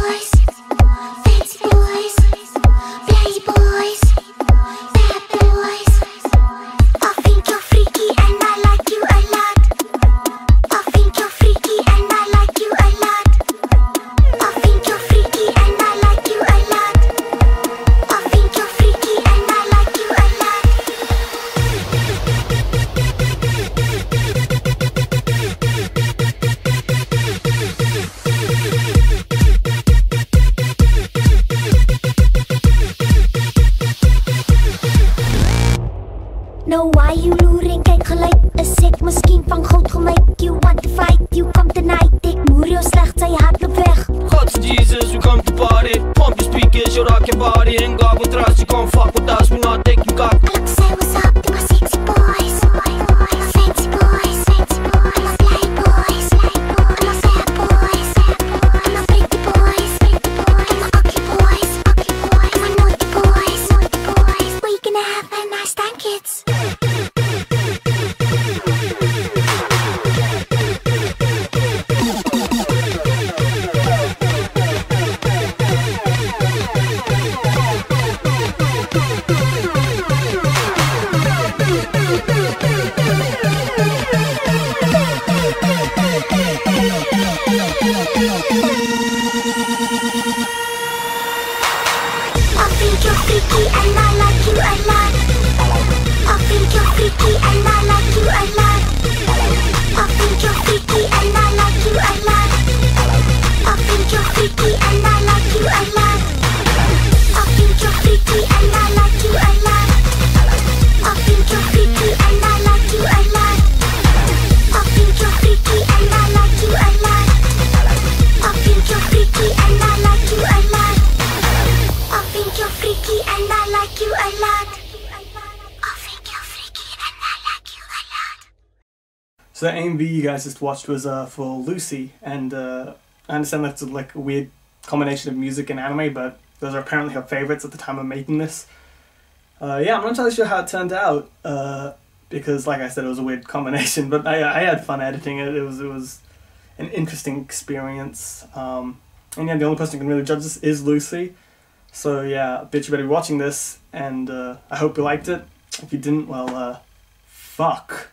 boys, Nou why you loering kyk gelyk is ek miskien van goud gemaak you want to fight you come tonight ek moer jou sleg sy hardloop weg God Jesus, we come to party. Pump your speakers, you rock your body. Ain't God I think you're freaky and I like you a lot. I think you're freaky and I So that AMV you guys just watched was uh, for Lucy, and uh, I understand that's like a weird combination of music and anime, but those are apparently her favorites at the time of making this. Uh, yeah, I'm not entirely sure how it turned out uh, because, like I said, it was a weird combination, but I, I had fun editing it. It was it was an interesting experience, um, and yeah, the only person who can really judge this is Lucy. So yeah, bitch, you better be watching this, and uh, I hope you liked it. If you didn't, well, uh, fuck.